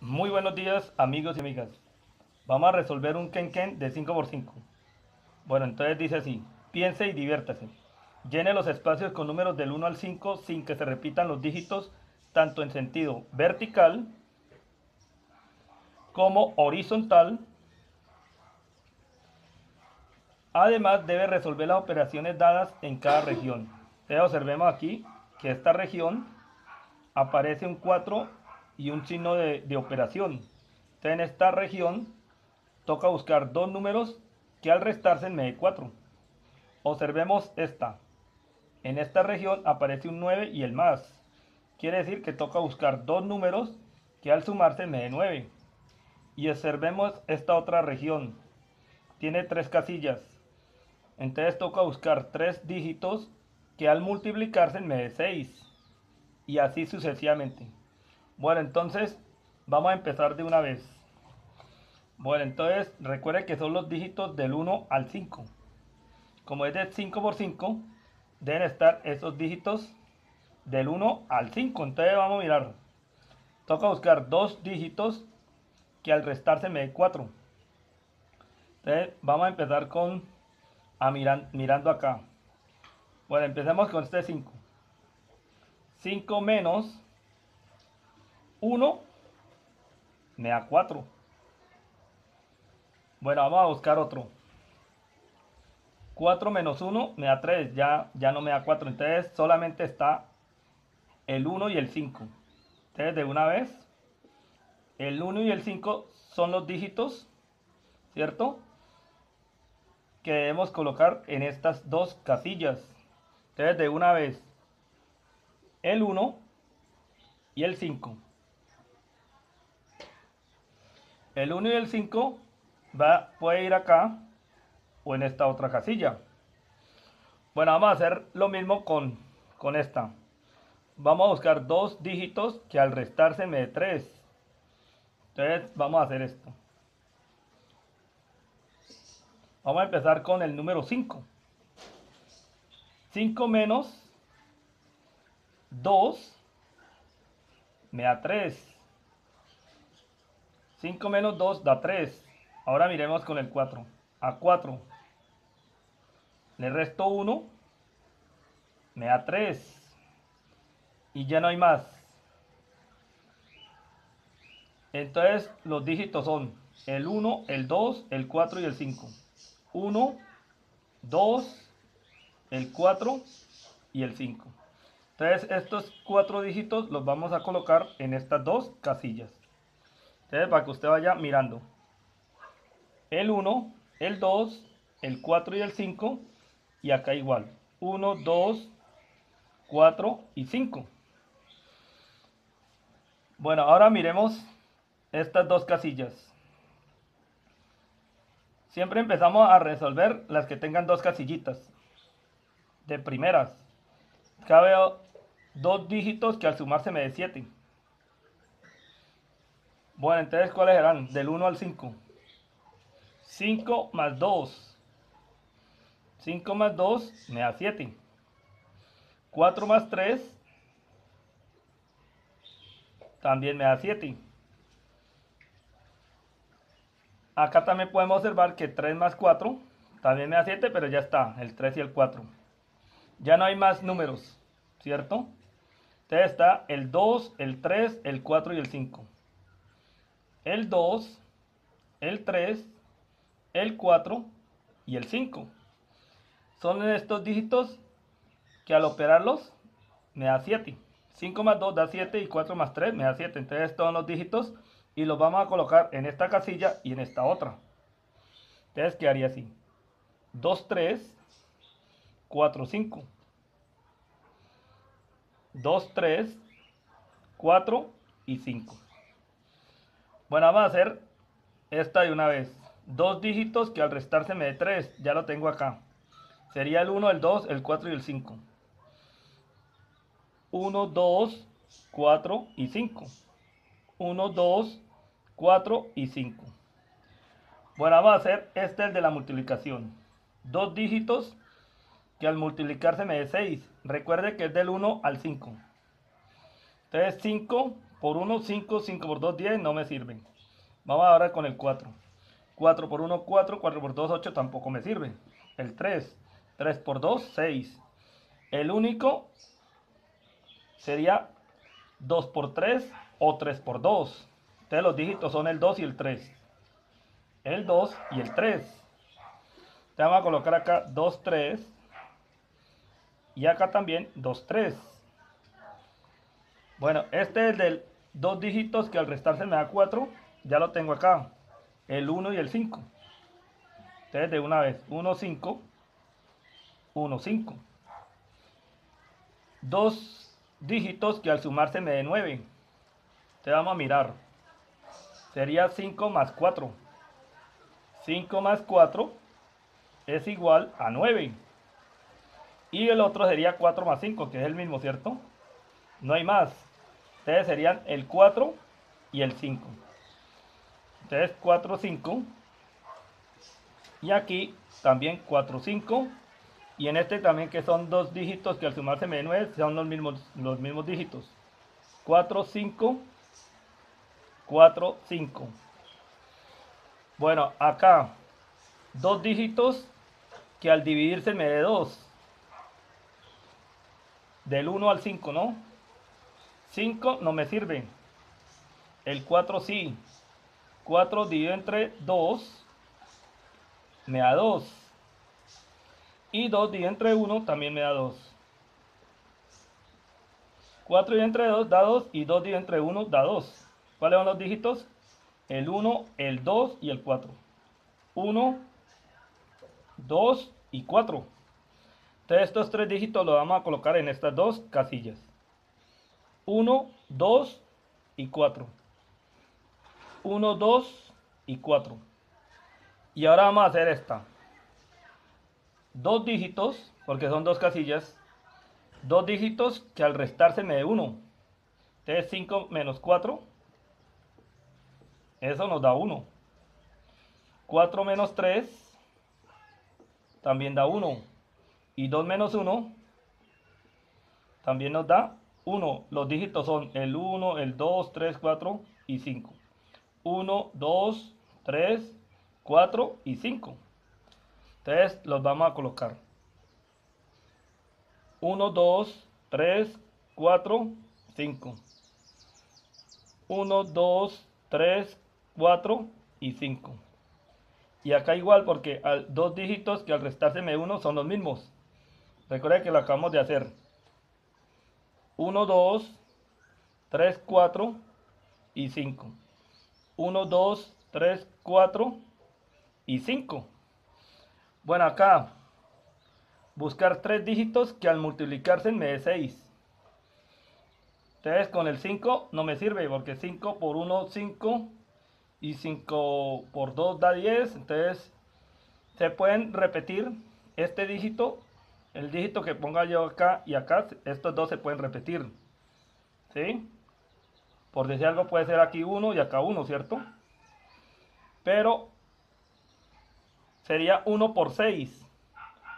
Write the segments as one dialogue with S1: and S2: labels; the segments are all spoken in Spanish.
S1: Muy buenos días amigos y amigas. Vamos a resolver un Ken de 5x5. Bueno, entonces dice así. Piense y diviértase. Llene los espacios con números del 1 al 5 sin que se repitan los dígitos tanto en sentido vertical como horizontal. Además debe resolver las operaciones dadas en cada región. Observemos aquí que esta región aparece un 4 y un signo de, operación. Entonces en esta región toca buscar dos números que al restarse me dé 4. Observemos esta. En esta región aparece un 9 y el más. Quiere decir que toca buscar dos números que al sumarse me dé 9. Y observemos esta otra región. Tiene tres casillas. Entonces toca buscar tres dígitos que al multiplicarse me dé 6. Y así sucesivamente. Bueno, entonces vamos a empezar de una vez. Bueno, entonces recuerde que son los dígitos del 1 al 5. Como es de 5 por 5, deben estar esos dígitos del 1 al 5. Entonces vamos a mirar. Toca buscar dos dígitos que al restarse me dé 4. Entonces vamos a empezar con a mirando acá. Bueno, empecemos con este 5. 5 menos 1 me da 4. Bueno, vamos a buscar otro. 4 menos 1 me da 3, ya, ya no me da 4. Entonces solamente está el 1 y el 5. Entonces de una vez, el 1 y el 5 son los dígitos, ¿cierto? Que debemos colocar en estas dos casillas. Entonces de una vez, el 1 y el 5. El 1 y el 5 va, puede ir acá o en esta otra casilla. Bueno, vamos a hacer lo mismo con, con esta. Vamos a buscar dos dígitos que al restarse me dé 3. Entonces vamos a hacer esto. Vamos a empezar con el número 5. 5 menos 2 me da 3. 5 menos 2 da 3. Ahora miremos con el 4. A 4. Le resto 1. Me da 3. Y ya no hay más. Entonces los dígitos son el 1, el 2, el 4 y el 5. 1, 2, el 4 y el 5. Entonces estos cuatro dígitos los vamos a colocar en estas dos casillas. Entonces, para que usted vaya mirando. El 1, el 2, el 4 y el 5. Y acá igual. 1, 2, 4 y 5. Bueno, ahora miremos estas dos casillas. Siempre empezamos a resolver las que tengan dos casillitas. De primeras. Cabe dos dígitos que al sumarse me dé 7. Bueno, entonces, ¿cuáles eran? Del 1 al 5. 5 más 2. 5 más 2 me da 7. 4 más 3 también me da 7. Acá también podemos observar que 3 más 4 también me da 7, pero ya está, el 3 y el 4. Ya no hay más números, ¿cierto? Entonces está el 2, el 3, el 4 y el 5 el 2, el 3, el 4 y el 5. Son estos dígitos que al operarlos me da 7. 5 más 2 da 7 y 4 más 3 me da 7. Entonces son los dígitos y los vamos a colocar en esta casilla y en esta otra. Entonces quedaría así. 2, 3, 4, 5. 2, 3, 4 y 5. Bueno, vamos a hacer esta de una vez. Dos dígitos que al restarse me dé 3. Ya lo tengo acá. Sería el 1, el 2, el 4 y el 5. 1, 2, 4 y 5. 1, 2, 4 y 5. Bueno, vamos a hacer este el de la multiplicación. Dos dígitos que al multiplicarse me dé 6. Recuerde que es del 1 al 5. Entonces 5 por 1, 5, 5 por 2, 10, no me sirven. Vamos ahora con el 4. 4 por 1, 4, 4 por 2, 8, tampoco me sirve. El 3, 3 por 2, 6. El único sería 2 por 3 o 3 por 2. Entonces los dígitos son el 2 y el 3. El 2 y el 3. Te vamos a colocar acá 2, 3. Y acá también 2, 3. Bueno, este es del dos dígitos que al restarse me da 4. Ya lo tengo acá. El 1 y el 5. Entonces de una vez. 1, 5. 1, 5. Dos dígitos que al sumarse me dé 9. Te vamos a mirar. Sería 5 más 4. 5 más 4 es igual a 9. Y el otro sería 4 más 5, que es el mismo, ¿cierto? No hay más. Entonces serían el 4 y el 5. Entonces 4, 5. Y aquí también 4, 5. Y en este también que son dos dígitos que al sumarse me 9 son los mismos, los mismos dígitos. 4, 5. 4, 5. Bueno, acá dos dígitos que al dividirse me dé 2. Del 1 al 5, ¿no? 5 no me sirve. El 4 sí. 4 dividido entre 2 me da 2. Y 2 dividido entre 1 también me da 2. 4 dividido entre 2 da 2 y 2 dividido entre 1 da 2. ¿Cuáles son los dígitos? El 1, el 2 y el 4. 1, 2 y 4. Entonces estos tres dígitos los vamos a colocar en estas dos casillas. 1, 2 y 4. 1, 2 y 4. Y ahora vamos a hacer esta. Dos dígitos, porque son dos casillas. Dos dígitos que al restarse me dé 1. Entonces 5 menos 4. Eso nos da 1. 4 menos 3 también da 1. Y 2 menos 1 también nos da 1, los dígitos son el 1, el 2, 3, 4 y 5. 1, 2, 3, 4 y 5. Entonces los vamos a colocar. 1, 2, 3, 4, 5. 1, 2, 3, 4 y 5. Y acá igual porque al dos dígitos que al restarse me 1 son los mismos. Recuerden que lo acabamos de hacer. 1, 2, 3, 4 y 5. 1, 2, 3, 4 y 5. Bueno, acá buscar tres dígitos que al multiplicarse me dé 6. Entonces con el 5 no me sirve porque 5 por 1, 5 y 5 por 2 da 10. Entonces se pueden repetir este dígito el dígito que ponga yo acá y acá, estos dos se pueden repetir. ¿Sí? Por decir algo puede ser aquí uno y acá uno, ¿cierto? Pero sería 1 por 6.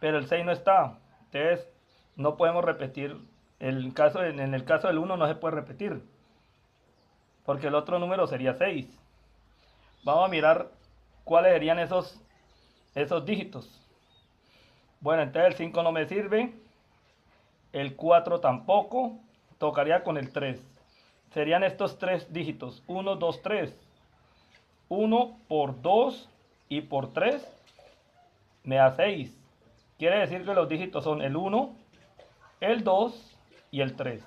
S1: Pero el 6 no está. Entonces no podemos repetir. El caso, en el caso del 1 no se puede repetir. Porque el otro número sería 6. Vamos a mirar cuáles serían esos, esos dígitos. Bueno, entonces el 5 no me sirve. El 4 tampoco. Tocaría con el 3. Serían estos tres dígitos. 1, 2, 3. 1 por 2 y por 3 me da 6. Quiere decir que los dígitos son el 1, el 2 y el 3.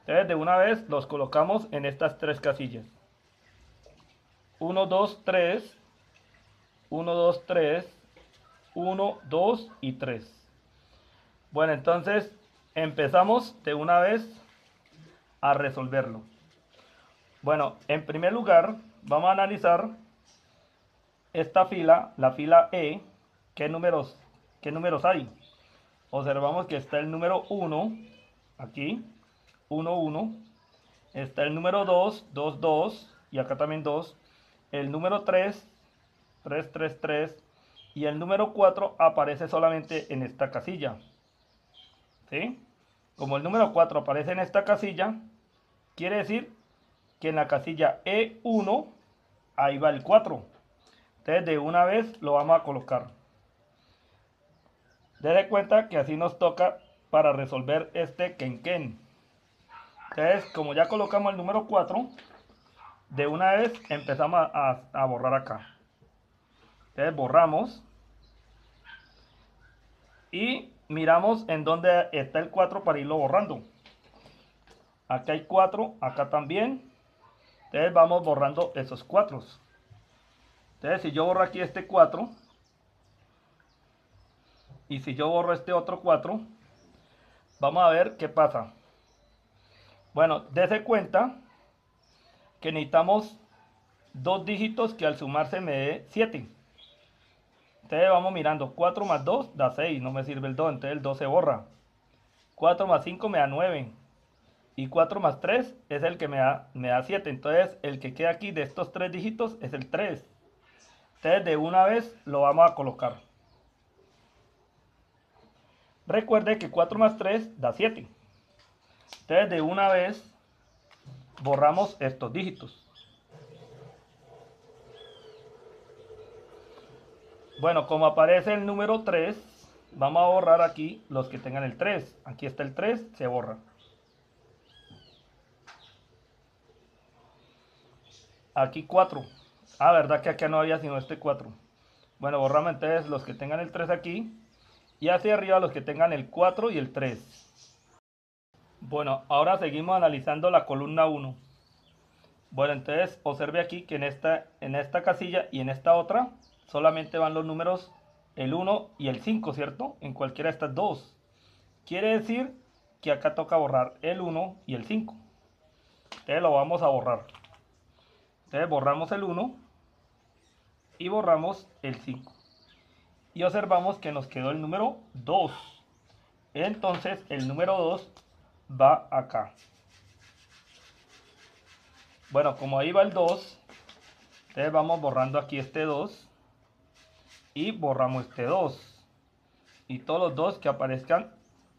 S1: Entonces de una vez los colocamos en estas tres casillas. 1, 2, 3. 1, 2, 3. 1, 2 y 3. Bueno, entonces empezamos de una vez a resolverlo. Bueno, en primer lugar vamos a analizar esta fila, la fila E, ¿qué números, qué números hay? Observamos que está el número 1, aquí, 1, 1. Está el número 2, 2, 2, y acá también 2. El número 3, 3, 3, 3 y el número 4 aparece solamente en esta casilla. ¿Sí? Como el número 4 aparece en esta casilla, Quiere decir que en la casilla E1, ahí va el 4. Entonces de una vez lo vamos a colocar. Dede cuenta que así nos toca para resolver este Kenken. Entonces, como ya colocamos el número 4, de una vez empezamos a borrar acá. Entonces borramos. Y miramos en dónde está el 4 para irlo borrando. Acá hay 4, acá también. Entonces vamos borrando esos 4. Entonces si yo borro aquí este 4. Y si yo borro este otro 4. Vamos a ver qué pasa. Bueno, dése cuenta que necesitamos dos dígitos que al sumarse me dé 7. Entonces vamos mirando, 4 más 2 da 6, no me sirve el 2, entonces el 2 se borra. 4 más 5 me da 9. Y 4 más 3 es el que me da, me da 7. Entonces el que queda aquí de estos tres dígitos es el 3. Entonces de una vez lo vamos a colocar. Recuerde que 4 más 3 da 7. Entonces de una vez borramos estos dígitos. Bueno, como aparece el número 3, vamos a borrar aquí los que tengan el 3. Aquí está el 3, se borra. Aquí 4. Ah, verdad que acá no había sino este 4. Bueno, borramos entonces los que tengan el 3 aquí. Y hacia arriba los que tengan el 4 y el 3. Bueno, ahora seguimos analizando la columna 1. Bueno, entonces observe aquí que en esta, en esta casilla y en esta otra solamente van los números el 1 y el 5, ¿cierto? En cualquiera de estas dos. Quiere decir que acá toca borrar el 1 y el 5. Entonces lo vamos a borrar. Entonces borramos el 1 y borramos el 5. Y observamos que nos quedó el número 2. Entonces el número 2 va acá. Bueno, como ahí va el 2, entonces vamos borrando aquí este 2 y borramos este 2 y todos los dos que aparezcan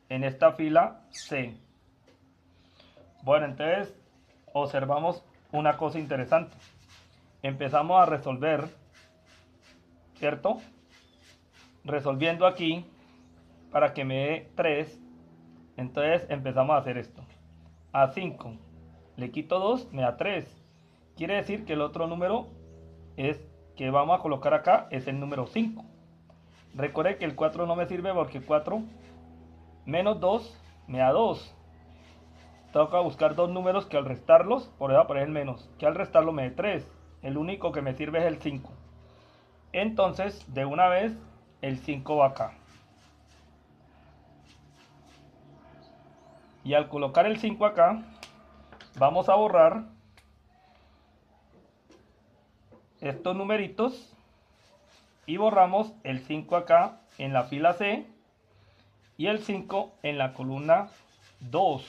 S1: en esta fila C. Bueno, entonces observamos una cosa interesante. Empezamos a resolver, ¿cierto? Resolviendo aquí para que me dé 3. Entonces empezamos a hacer esto. A 5 le quito 2, me da 3. Quiere decir que el otro número es que vamos a colocar acá es el número 5. Recuerde que el 4 no me sirve porque 4 menos 2 me da 2. Toca buscar dos números que al restarlos, por eso aparece el menos, que al restarlo me dé 3. El único que me sirve es el 5. Entonces, de una vez, el 5 va acá. Y al colocar el 5 acá, vamos a borrar estos numeritos y borramos el 5 acá en la fila C y el 5 en la columna 2.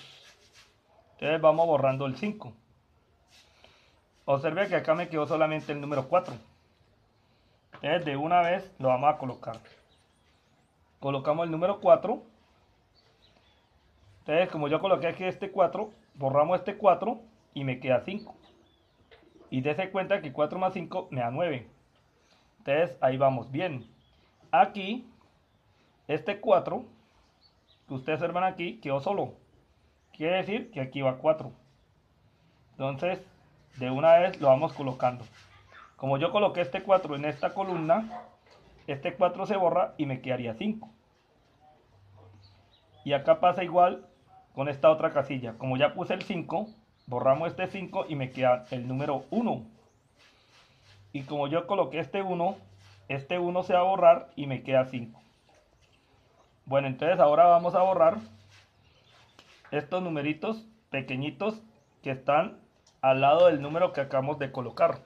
S1: Entonces vamos borrando el 5. Observe que acá me quedó solamente el número 4. Entonces de una vez lo vamos a colocar. Colocamos el número 4. Entonces como yo coloqué aquí este 4, borramos este 4 y me queda 5. Y dése cuenta que 4 más 5 me da 9. Entonces ahí vamos bien. Aquí, este 4 que ustedes observan aquí quedó solo. Quiere decir que aquí va 4. Entonces, de una vez lo vamos colocando. Como yo coloqué este 4 en esta columna, este 4 se borra y me quedaría 5. Y acá pasa igual con esta otra casilla. Como ya puse el 5, borramos este 5 y me queda el número 1. Y como yo coloqué este 1, este 1 se va a borrar y me queda 5. Bueno, entonces ahora vamos a borrar estos numeritos pequeñitos que están al lado del número que acabamos de colocar.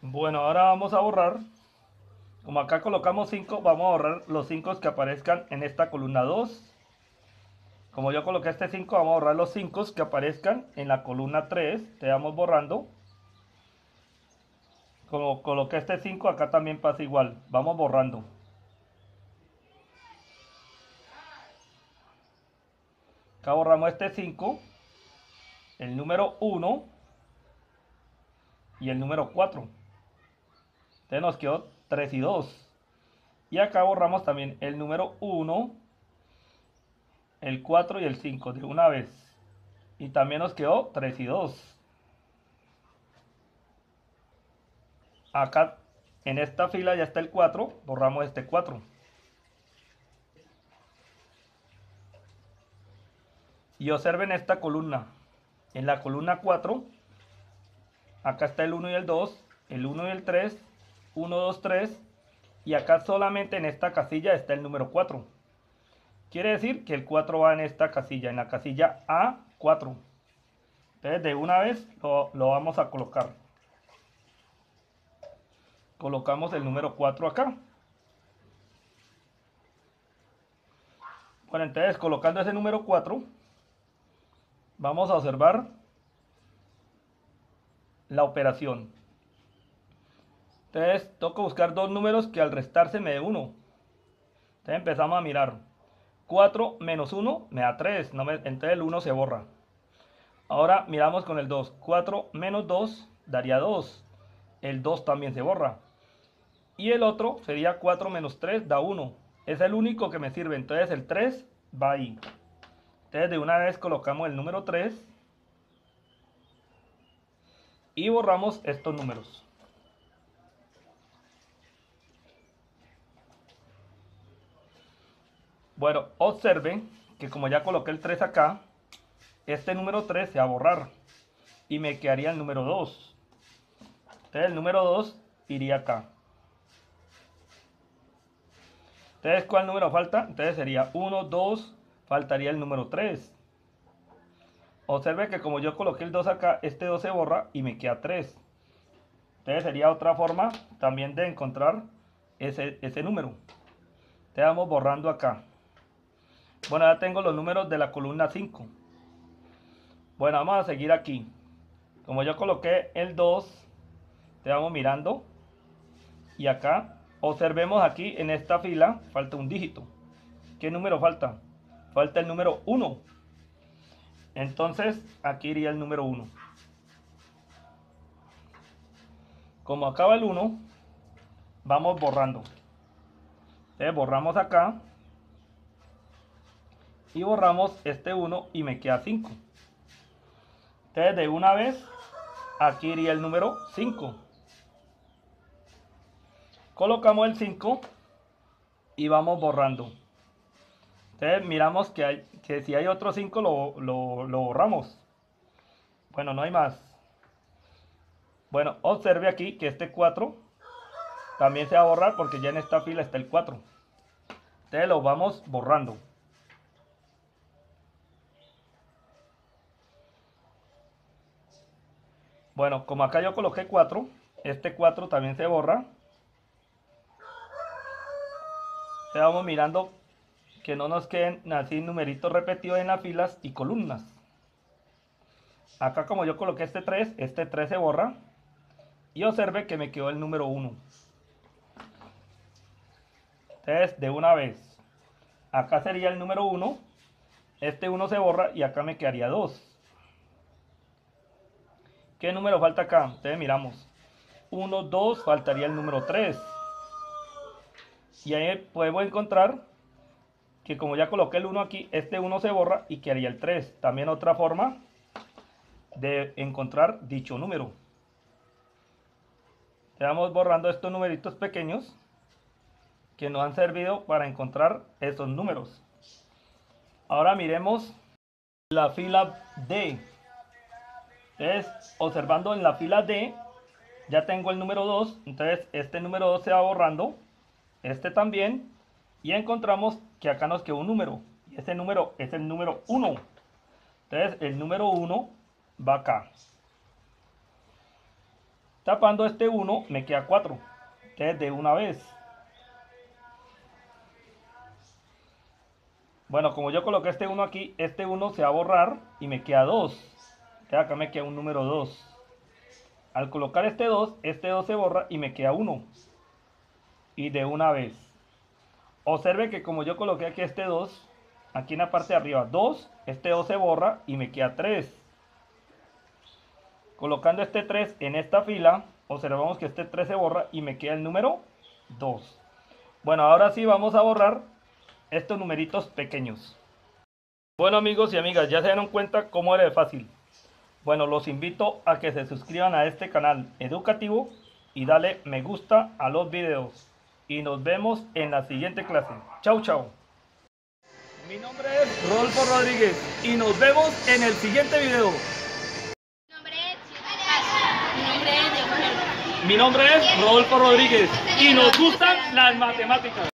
S1: Bueno, ahora vamos a borrar. Como acá colocamos 5, vamos a borrar los 5 que aparezcan en esta columna 2, como yo coloqué este 5, vamos a borrar los 5 que aparezcan en la columna 3. Te vamos borrando. Como coloqué este 5, acá también pasa igual. Vamos borrando. Acá borramos este 5. el número 1 y el número 4. Entonces nos quedó 3 y 2. Y acá borramos también el número 1, el 4 y el 5 de una vez. Y también nos quedó 3 y 2. Acá en esta fila ya está el 4, borramos este 4. Y observen esta columna. En la columna 4, acá está el 1 y el 2, el 1 y el 3, 1, 2, 3, y acá solamente en esta casilla está el número 4. Quiere decir que el 4 va en esta casilla, en la casilla A4. Entonces de una vez lo, vamos a colocar. Colocamos el número 4 acá. Bueno, entonces colocando ese número 4, vamos a observar la operación. Entonces, toca buscar dos números que al restarse me dé 1. Entonces empezamos a mirar. 4 menos 1 me da 3. No entonces el 1 se borra. Ahora miramos con el 2. 4 menos 2 daría 2. El 2 también se borra. Y el otro sería 4 menos 3 da 1. Es el único que me sirve. Entonces el 3 va ahí. Entonces de una vez colocamos el número 3. Y borramos estos números. Bueno, observen que como ya coloqué el 3 acá, este número 3 se va a borrar y me quedaría el número 2. Entonces el número 2 iría acá. Entonces, ¿cuál número falta? Entonces sería 1, 2, faltaría el número 3. Observe que como yo coloqué el 2 acá, este 2 se borra y me queda 3. Entonces sería otra forma también de encontrar ese, ese número. Te vamos borrando acá. Bueno, ya tengo los números de la columna 5. Bueno, vamos a seguir aquí. Como yo coloqué el 2, te vamos mirando. Y acá, observemos aquí en esta fila, falta un dígito. ¿Qué número falta? Falta el número 1. Entonces, aquí iría el número 1. Como acaba el 1, vamos borrando. Borramos acá y borramos este 1 y me queda 5. Entonces de una vez aquí iría el número 5. Colocamos el 5 y vamos borrando. Entonces miramos que, hay, que si hay otro 5 lo, lo, lo borramos. Bueno, no hay más. Bueno, observe aquí que este 4 también se va a borrar porque ya en esta fila está el 4. Entonces lo vamos borrando. Bueno, como acá yo coloqué 4, este 4 también se borra. vamos mirando que no nos queden así numeritos repetidos en las filas y columnas. Acá como yo coloqué este 3, este 3 se borra. Y observe que me quedó el número 1. Entonces, de una vez. Acá sería el número 1. Este 1 se borra y acá me quedaría 2. ¿Qué número falta acá? Entonces miramos. 1, 2, faltaría el número 3. Y ahí podemos encontrar que como ya coloqué el 1 aquí, este 1 se borra y quedaría el 3. También otra forma de encontrar dicho número. Estamos borrando estos numeritos pequeños que nos han servido para encontrar esos números. Ahora miremos la fila D. Entonces, observando en la fila D, ya tengo el número 2. Entonces, este número 2 se va borrando. Este también. Y encontramos que acá nos quedó un número. Y ese número es el número 1. Entonces, el número 1 va acá. Tapando este 1, me queda 4. Entonces, de una vez. Bueno, como yo coloqué este 1 aquí, este 1 se va a borrar y me queda 2 acá me queda un número 2. Al colocar este 2, este 2 se borra y me queda 1. Y de una vez. Observe que como yo coloqué aquí este 2, aquí en la parte de arriba 2, este 2 se borra y me queda 3. Colocando este 3 en esta fila, observamos que este 3 se borra y me queda el número 2. Bueno, ahora sí vamos a borrar estos numeritos pequeños. Bueno amigos y amigas, ya se dieron cuenta cómo era de fácil. Bueno, los invito a que se suscriban a este canal educativo y dale me gusta a los videos. Y nos vemos en la siguiente clase. Chau, chau. Mi nombre es Rodolfo Rodríguez y nos vemos en el siguiente video.
S2: Mi nombre es Mi nombre es Diego
S1: Mi nombre es Rodolfo Rodríguez y nos gustan las matemáticas.